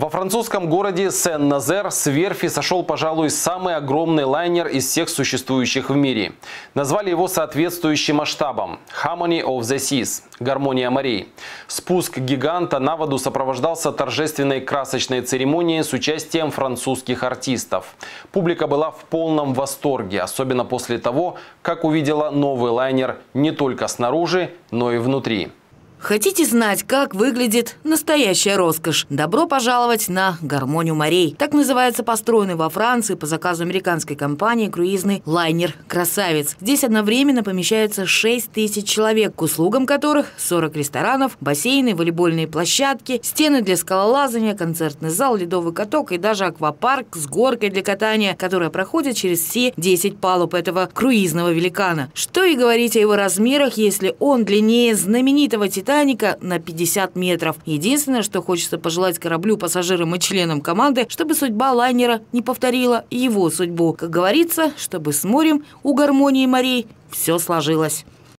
Во французском городе Сен-Назер с верфи сошел, пожалуй, самый огромный лайнер из всех существующих в мире. Назвали его соответствующим масштабом – Harmony of the Seas – Гармония морей. Спуск гиганта на воду сопровождался торжественной красочной церемонией с участием французских артистов. Публика была в полном восторге, особенно после того, как увидела новый лайнер не только снаружи, но и внутри. Хотите знать, как выглядит настоящая роскошь? Добро пожаловать на «Гармонию морей». Так называется построенный во Франции по заказу американской компании круизный лайнер «Красавец». Здесь одновременно помещаются 6 тысяч человек, к услугам которых 40 ресторанов, бассейны, волейбольные площадки, стены для скалолазания, концертный зал, ледовый каток и даже аквапарк с горкой для катания, которая проходит через все 10 палуб этого круизного великана. Что и говорить о его размерах, если он длиннее знаменитого «Титаника» «Титаника» на 50 метров. Единственное, что хочется пожелать кораблю, пассажирам и членам команды, чтобы судьба лайнера не повторила его судьбу. Как говорится, чтобы с морем у гармонии морей все сложилось.